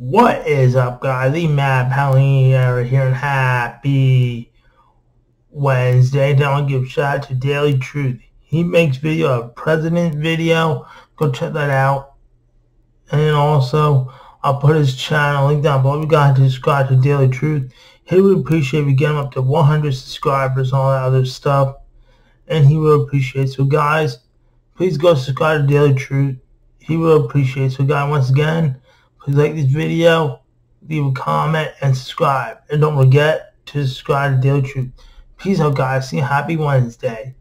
What is up, guys? The Matt Paolini here, and happy Wednesday. I'll give shout out to Daily Truth. He makes video, of president video. Go check that out. And also, I'll put his channel link down below. You got to subscribe to Daily Truth. He would appreciate if we get him up to 100 subscribers all that other stuff. And he will appreciate. So, guys, please go subscribe to Daily Truth. He will appreciate. So, guys, once again, Please like this video, leave a comment, and subscribe. And don't forget to subscribe to Daily Truth. Peace out, guys. See you. Happy Wednesday.